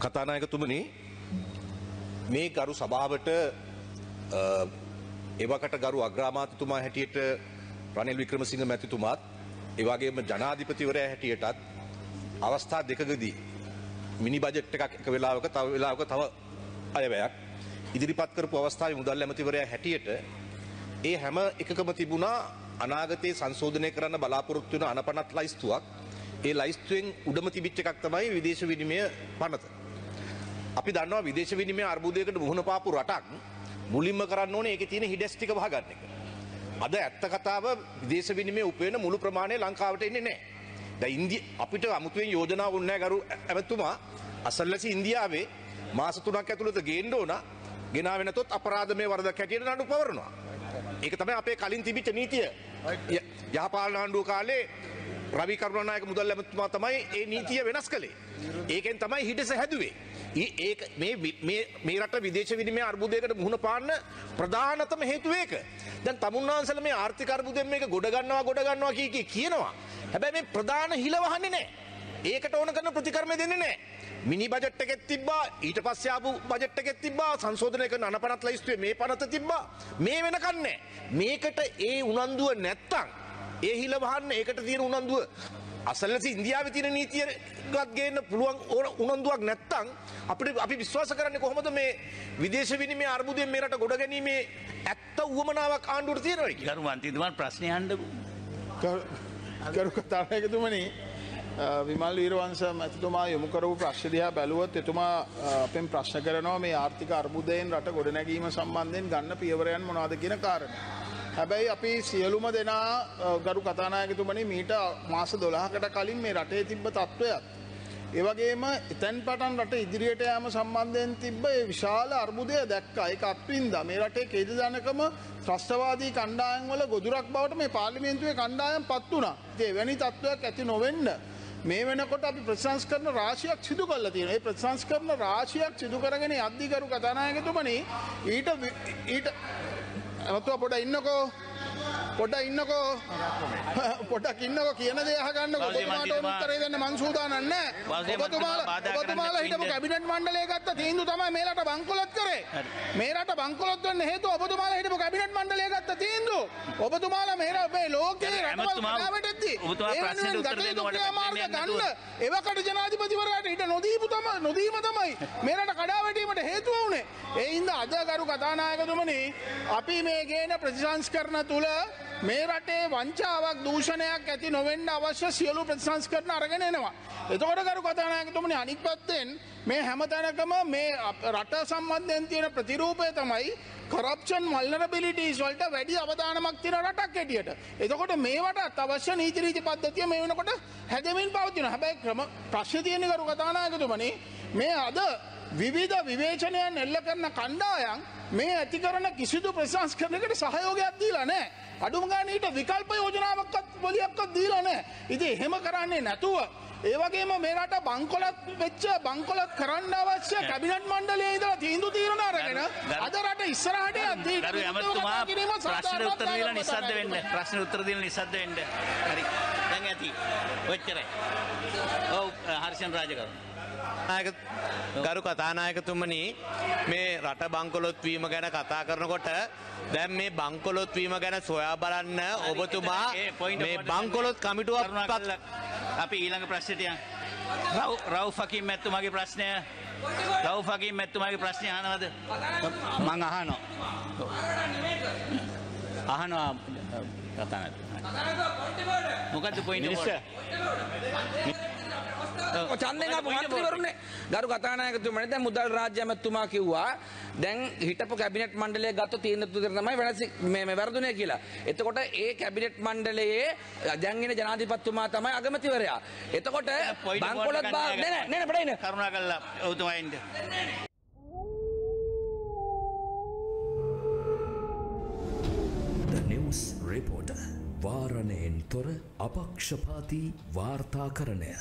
කතානායකතුමනි මේ ගරු සභාවට අ, එවකට ගරු අග්‍රාමාතතුමා හැටියට රනිල් වික්‍රමසිංහ මැතිතුමාත් ඒවගේම ජනාධිපතිවරය හැටියටත් අවස්ථා දෙකගදී මිනි බජට් එකක් එක වෙලාවක තව වෙලාවක තව අයවැයක් ඉදිරිපත් කරපු අවස්ථාවේ මුදල් ඇමතිවරයා හැටියට ඒ හැම එකකම තිබුණා අනාගතයේ සංශෝධනය කරන්න බලාපොරොත්තු වෙන අනපනත් ලයිස්තුවක් ඒ ලයිස්තුවෙන් උඩම තිබිච්ච එකක් තමයි විදේශ විනිමය පනත. අපි දන්නවා විදේශ විනිමය අර්බුදයකට මුහුණ පාපු රටක් මුලින්ම කරන්න ඕනේ ඒකේ තියෙන හිඩැස් ටික වහගන්න එක. අද ඇත්ත කතාව විදේශ විනිමය උපයන මුළු ප්‍රමාණය ලංකාවට එන්නේ නැහැ. දැන් ඉන්දිය අපිට අමුතුවෙන් යෝජනා වුණේ නැහැ ගරු ඇමතුමා අසල්වැසි ඉන්දියාවේ මාස 3ක් ඇතුළත ගේන්න ඕන ගෙනාවේ නැතොත් අපරාධමය වරදක් හැටියට නඩු පවරනවා. ඒක තමයි අපේ කලින් තිබිච්ච නීතිය. ය- යහපාලන ආණ්ඩුව කාලේ රවි කරුණානායක මුදල් ඇමතුමා තමයි ඒ නීතිය වෙනස් කළේ. ඒකෙන් තමයි හිටස හැදුවේ. ඒ ඒක මේ වි- මේ මේ රට විදේශ විනිමය අර්බුදයකට මුහුණ පාන්න ප්‍රධානතම හේතුව ඒක. දැන් තමුන්නාන්සල මේ ආර්ථික අර්බුදයෙන් මේක ගොඩ ගන්නවා ගොඩ ගන්නවා කී කී කියනවා. හැබැයි මේ ප්‍රධාන හිල වහන්නේ නැහැ. ඒකට ඕන කරන ප්‍රතිකර්ම දෙන්නේ නැහැ. මිනි බජට් එකෙත් තිබ්බා ඊට පස්සේ ආපු බජට් එකෙත් තිබ්බා සංශෝධනය කරන අනපනත් ලයිස්තුවේ මේ පනත තිබ්බා මේ වෙනකන් නැහැ. මේකට ඒ උනන්දුව නැත්තම් ඒ හිල වහන්න ඒකට තියෙන උනන්දුව අසල්ලසි ඉන්දියාවේ තියෙන නීතියගත් ගේන්න පුළුවන් ඕන උනන්දුවක් නැත්තම් අපිට අපි විශ්වාස කරන්නේ කොහොමද මේ විදේශ විනිමය අර්බුදයෙන් මේ රට ගොඩ ගැනීමේ ඇත්ත උවමනාවක් ආණ්ඩුවට තියෙනවා කියලා. ගරු මන්ත්‍රීතුමන් ප්‍රශ්නය අහන්න ගරු කතානායකතුමනි විමල් වීරවංශ මැතිතුමා යොමු කරපු ප්‍රශ්න දිහා බැලුවොත් එතුමා අපෙන් ප්‍රශ්න කරනවා මේ ආර්ථික අර්බුදයෙන් රට ගොඩනැගීම සම්බන්ධයෙන් ගන්න පියවරයන් මොනවද කියන කාරණය. හැබැයි අපි සියලුම දෙනා අ, ගරු කතානායකතුමනි මීට මාස 12කට කලින් මේ රටේ තිබ්බ තත්ත්වයක් ඒවගේම එතැන් පටන් රට ඉදිරියට යෑම සම්බන්ධයෙන් තිබ්බ ඒ විශාල අර්බුදය දැක්ක එක අත්වින්ද මේ රටේ කේද ජනකම ත්‍රස්තවාදී කණ්ඩායම් වල ගොදුරක් බවට මේ පාර්ලිමේන්තුවේ කණ්ඩායම් පත් වුණා. ඉතින් එවැනි තත්ත්වයක් ඇති නොවෙන්න මේ වෙනකොට අපි ප්‍රශංස කරන රාශියක් සිදු කරලා තියෙනවා. ඒ ප්‍රශංස කරන රාශියක් සිදු කරගෙන යද්දී කරු කතානායකතුමනි ඊට වි- ඊට අමතුව පොඩ ඉන්නකෝ. පොඩ ඉන්නකෝ පොඩක් ඉන්නකෝ කියන දේ අහගන්නකෝ ඔබතුමාට උත්තරේ දෙන්න මං සූදානම් නැහැ ඔබතුමාලා ඔබතුමාලා හිටපු. කැබිනට් මණ්ඩලය ගත්ත තීන්දුව තමයි මේ රට බංකොලොත් කරේ. මේ රට බංකොලොත් වෙන්න හේතුව ඔබතුමාලා හිටපු කැබිනට් මණ්ඩලය ගත්ත තීන්දුව ඔබතුමාලා මේ මේ ලෝකේ රටවල් කඩාවැටෙද්දී ඔබතුමා ඒ වෙනුවෙන් ගත දෙන්න යුතු ඕනේ. ක්‍රියාමාර්ග මේ ගන්න. එවකට ජනාධිපතිවරයාට ඊට නොදීපු තම නොදීම තමයි මේ රට කඩාවැටීමට හේතුව වුණේ ඒ හින්දා අද ගරු කතානායකතුමනි අපි මේ ගේන ප්‍රතිසංස්කරණ තුල මේ රටේ වංචාවක් දූෂණයක් ඇති නොවෙන්න අවශ්‍ය සියලු ප්‍රතිසංස්කරණ අරගෙන එනවා. එතකොට ගරු කතානායකතුමනි අනික් පැත්තෙන් මේ හැමතැනකම මේ අප- රට සම්බන්ධයෙන් තියෙන ප්‍රතිරූපය තමයි කරප්ෂන් වල්නරබිලිටීස් වලට වැඩි අවධානමක් තියෙන රටක් හැටියට. එතකොට මේවට අවශ්‍ය නීති රීති පද්ධතිය මේ වෙනකොට හැදෙමින් පවතින. හැබැයි ක්‍රම ප්‍රශ්න තියෙන කරු කතානායකතුමනි මේ අද විවිධ විවේචනයන් එල්ල කරන කණ්ඩායම් මේ ඇති කරන කිසිදු ප්‍රශංස්කරණයකට සහයෝගයක් දීලා නැහැ. අඩුම ගානේ ඊට විකල්ප යෝජනාවක්වත් වලියක්වත් දීලා නැහැ. ඉතින් එහෙම කරන්නේ නැතුව ඒ වගේම මේ රට බංකොලොත් වෙච්ච බංකොලොත් කරන්න අවශ්‍ය කැබිනට් මණ්ඩලයේ ඉඳලා තීන්දුව තීරණ අරගෙන අද රට ඉස්සරහට යද්දී ගරු ඇමතුමා ප්‍රශ්න උත්තර දීලා නිසද්ද වෙන්න? ප්‍රශ්න උත්තර දීලා නිසද්ද වෙන්න? හරි. දැන් ඇති. ඔච්චරයි. ඔව් හර්ෂන් රාජකරු නායක- ගරු කතානායකතුමනි මේ රට බංකොලොත් වීම ගැන කතා කරනකොට දැන් මේ බංකොලොත් වීම ගැන සොයා බලන්න ඔබතුමා මේ බංකොලොත් කමිටුවක් අපි ඊළඟ ප්‍රශ්නයට යමු රව් රව් ෆකීම් මැතිතුමාගේ ප්‍රශ්නය. රව් ෆකීම් මැතිතුමාගේ ප්‍රශ්නය අහනවද? මං අහනෝ අහනවා කතානත් මොකද්ද පොයින්ට් මිනිස්ටර් චන්දෙන් අප මන්ත්‍රීවරුනේ ගරු කතානායකතුමනි දැන් මුදල් රාජ්‍ය ඇමතුමා කිව්වා දැන් හිටපු කැබිනට් මණ්ඩලය ගත්ත තීන්දුව විතර තමයි වෙනස් මේ මේ වැරදුනේ කියලා. එතකොට ඒ කැබිනට් මණ්ඩලයේ දැන් ඉන ජනාධිපතිතුමා තමයි අගමැතිවරයා. එතකොට බංකොලොත් බා නෑ නෑ නෑ බඩේන කරුණා කරලා ඔව්තුමා එන්න The News Reporter වාරණයෙන් තොර අපක්ෂපාති වාර්තාකරණය